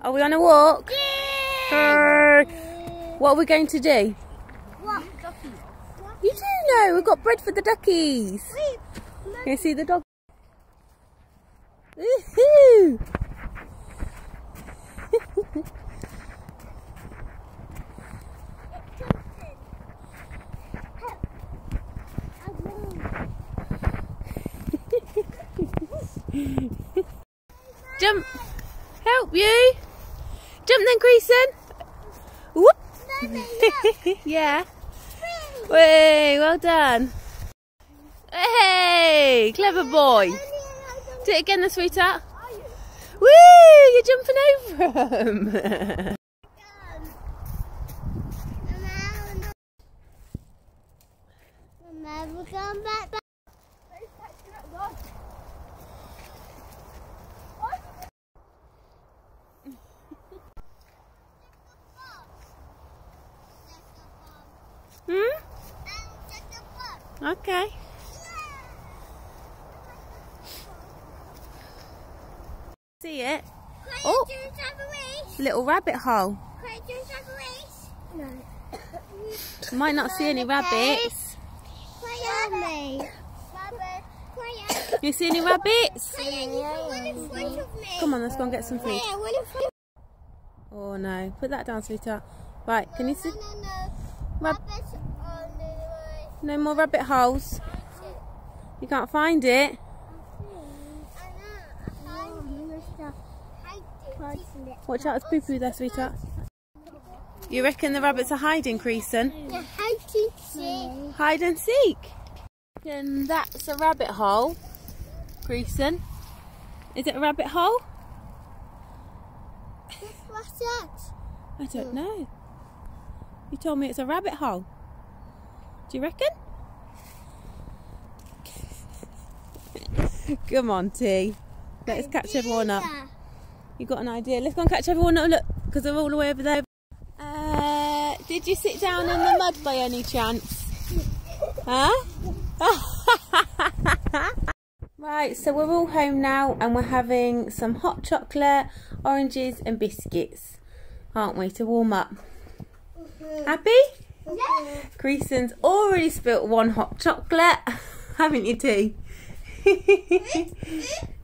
Are we on a walk? Yeah. What are we going to do? What? You do know, we've got bread for the duckies. Can you see the dog? Woohoo! Jump! Help you! Jump then, Creason! Whoop! yeah. Way, well done. Hey, clever boy. Do it again, the sweetheart. Woo! You're jumping over him. Never come back. Hmm? Okay. See it? Oh. Little rabbit hole. No. Might not see any rabbits. You see any rabbits? Come on, let's go and get some food. Oh no, put that down, sweetheart. Right, can you see? Rab- No more rabbit holes. You can't find it. Watch out, it's poo poo there, sweetheart. You reckon the rabbits are hiding, Creason? Hide and seek. Hide And seek. And that's a rabbit hole, Creason. Is it a rabbit hole? What's that? I don't know. You told me it's a rabbit hole. Do you reckon? Come on, T. Let's catch everyone up. You got an idea? Let's go and catch everyone up. Look, because they're all the way over there. Uh, did you sit down in the mud by any chance? Huh? right, so we're all home now and we're having some hot chocolate, oranges and biscuits, aren't we, to warm up? Happy? Creason's already spilt one hot chocolate, haven't you, T?